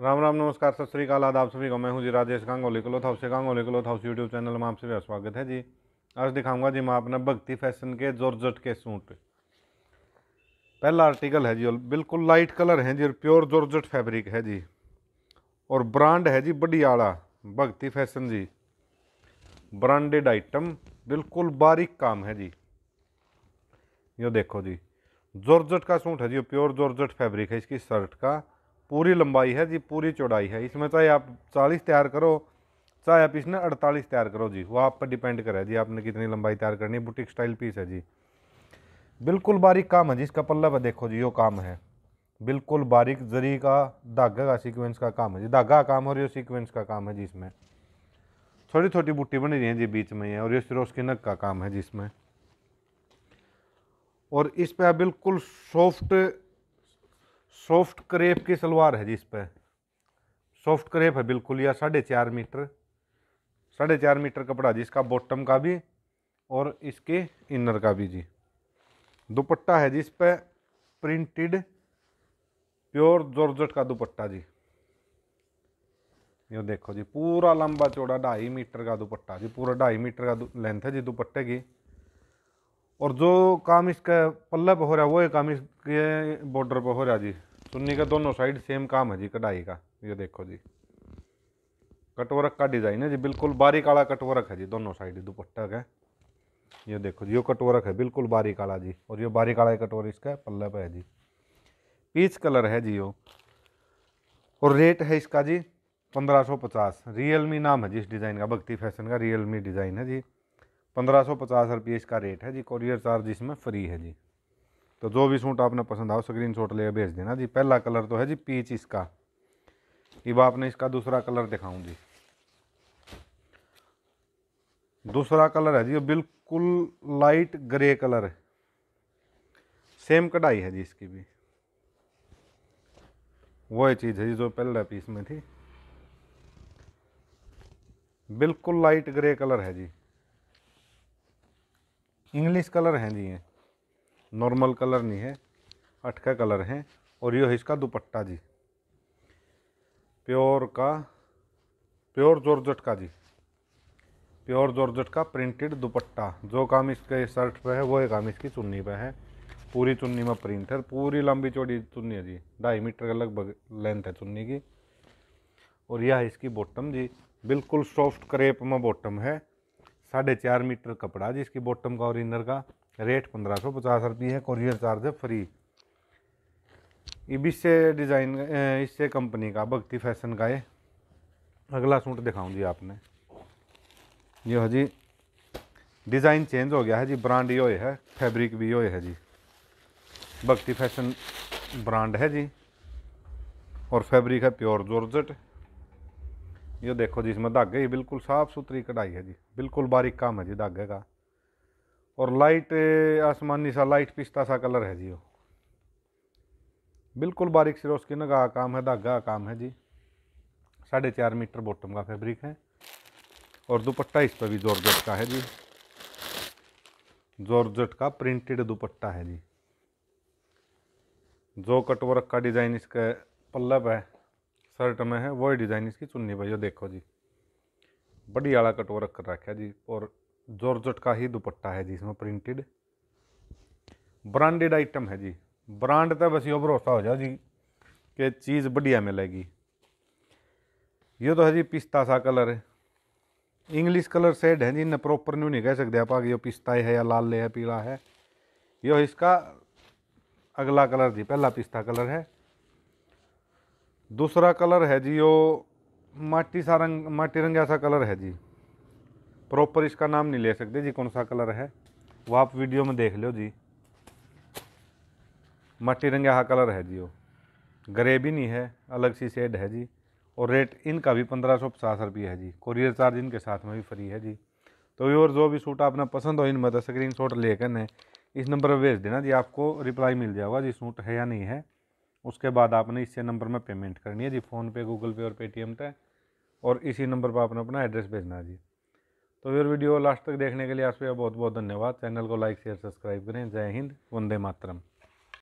राम राम, नमस्कार, सत श्रीकाल आदाब सभी को। मैं हूँ जी Rajesh Gangoli. Cloth house Gangoli cloth house YouTube channel में आपसे स्वागत है जी। आज दिखाऊँगा जी मैं अपने भक्ति फ़ैशन के जॉर्जट के सूट। पहला आर्टिकल है जी बिल्कुल लाइट कलर है जी, और प्योर जॉर्जट फैब्रिक है जी। और ब्रांड है जी बडियाला, भक्ति फ़ैशन जी। ब्रांडेड आइटम, बिल्कुल बारीक काम है जी। यो देखो जी, जॉर्जट का सूट है जी प्योर जॉर्जट फैब्रिक है, इसकी शर्ट का। पूरी लंबाई है जी, पूरी चौड़ाई है। इसमें चाहे आप चालीस तैयार करो, चाहे आप इसमें अड़तालीस तैयार करो जी। वो आप पर डिपेंड करे जी, आपने कितनी लंबाई तैयार करनी है। बुटीक स्टाइल पीस है जी। बिल्कुल बारीक काम है जी, इसका पल्ला पर देखो जी, यो काम है। बिल्कुल बारीक जरी का धागा का सीक्वेंस का काम है जी। धागा का काम और ये सीक्वेंस का काम है जी इसमें। छोटी छोटी बुट्टी बनी रही है जी बीच में और ये सिरोस की नग का काम है जिसमें और इस पर बिल्कुल सॉफ्ट सॉफ्ट करेप की सलवार है जिस पर सॉफ्ट करेप है बिल्कुल, या साढ़े चार मीटर। साढ़े चार मीटर कपड़ा जिसका बॉटम का भी और इसके इनर का भी जी। दुपट्टा है जिस पर प्रिंटेड प्योर जॉर्जट का दुपट्टा जी। ये देखो जी, पूरा लंबा चौड़ा ढाई मीटर का दुपट्टा जी, पूरा ढाई मीटर का लेंथ है जी दुपट्टे की। और जो काम इसका पल्ले पर हो रहा है, वो काम इसके बॉर्डर पर हो रहा जी। चुन्नी का दोनों साइड सेम काम है जी, कढ़ाई का। ये देखो जी। कटवरक का डिज़ाइन है जी, बिल्कुल बारीक वाला कटवरक है जी, दोनों साइड दुपट्टा का। ये देखो जी, ये कटवरक है, बिल्कुल बारीक वाला जी, और ये बारीक वाला कटोर इसका पल्ले पर है जी। पीच कलर है जी यो, और रेट है इसका जी पंद्रह सौ पचास। रियलमी नाम है जी इस डिज़ाइन का, भक्ति फ़ैशन का रियलमी डिज़ाइन है जी। पंद्रह सौ पचास रुपये इसका रेट है जी, कोरियर चार्ज इसमें फ्री है जी। तो जो भी सूट आपने पसंद आओ स्क्रीन शॉट ले भेज देना जी। पहला कलर तो है जी पीच इसका। अब आपने इसका दूसरा कलर दिखाऊँ जी। दूसरा कलर है जी बिल्कुल लाइट ग्रे कलर है। सेम कढ़ाई है जी इसकी भी। वो चीज़ है जी जो पहले पीस में थी। बिल्कुल लाइट ग्रे कलर है जी। इंग्लिश कलर हैं जी ये। नॉर्मल कलर नहीं है अटका कलर है। और ये है इसका दुपट्टा जी। प्योर का, प्योर जॉर्जट का जी। प्योर जॉर्जट का प्रिंटेड दुपट्टा। जो काम इसके शर्ट पे है वो एक काम इसकी चुन्नी पे है। पूरी चुन्नी में प्रिंट है। पूरी लंबी चौड़ी चुन्नी है जी। ढाई मीटर का लगभग लेंथ है चुन्नी की। और यह है इसकी बॉटम जी। बिल्कुल सॉफ्ट क्रेप में बॉटम है। साढ़े चार मीटर कपड़ा जी इसकी बॉटम का और इनर का। रेट पंद्रह सौ पचास रुपये है कोरियर चार्ज फ्री अब इससे डिज़ाइन इससे कंपनी का, भक्ति फ़ैशन का है अगला सूट दिखाऊँ जी आपने। ये है जी डिज़ाइन चेंज हो गया है जी ब्रांड यो है फैब्रिक भी यो है जी। भक्ति फ़ैशन ब्रांड है जी, और फैब्रिक है प्योर जॉर्जट ये देखो जी, इसमें धागे बिल्कुल साफ़ सुथरी कढ़ाई है जी, बिल्कुल बारीक काम है जी धागे का। और लाइट आसमानी सा लाइट पिस्ता सा कलर है जी वो। बिल्कुल बारीक सिरों की नगा काम है, धागा काम है जी। साढ़े चार मीटर बॉटम का फैब्रिक है। और दुपट्टा इस पर भी जॉर्जट का है जी। जॉर्जट का प्रिंटेड दुपट्टा है जी। जो कटवर्क का डिज़ाइन इसका पल्लब है शर्ट में है, वही डिज़ाइन इसकी चुन्नी भाई देखो जी। बड़ी आला कटोर कर रखा है जी, और जॉर्जट का ही दुपट्टा है जी इसमें प्रिंटेड ब्रांडेड आइटम है जी। ब्रांड तो बस ये भरोसा हो जाओ जी कि चीज़ बढ़िया मिलेगी। ये तो है जी पिस्ता सा कलर। है इंग्लिश कलर सेड है जी, इन्हें प्रॉपर न्यू नहीं कह सकते आप आगे। पिस्ता है या लाल है पीला है। यो इसका अगला कलर जी, पहला पिस्ता कलर है। दूसरा कलर है जी यो माटी सा रंग, माटी रंग ऐसा कलर है जी। प्रॉपर इसका नाम नहीं ले सकते जी, कौन सा कलर है? वो आप वीडियो में देख लो जी। मट्टी रंग यहाँ कलर है जी वो। ग्रे भी नहीं है, अलग सी शेड है जी। और रेट इनका भी पंद्रह सौ पचास रुपये है जी। कोरियर चार्ज इनके साथ में भी फ्री है जी। तो और जो भी सूट आपने पसंद हो, इनमें तो स्क्रीन शॉट लेकर ने, इस नंबर पर भेज देना जी, आपको रिप्लाई मिल जाएगा जी सूट है या नहीं है। उसके बाद आपने इससे नंबर में पेमेंट करनी है जी फ़ोनपे गूगल पे और पेटीएम पे। और इसी नंबर पर आपने अपना एड्रेस भेजना जी। तो फिर वीडियो लास्ट तक देखने के लिए आप सभी बहुत बहुत धन्यवाद। चैनल को लाइक, शेयर, सब्सक्राइब करें। जय हिंद, वंदे मातरम।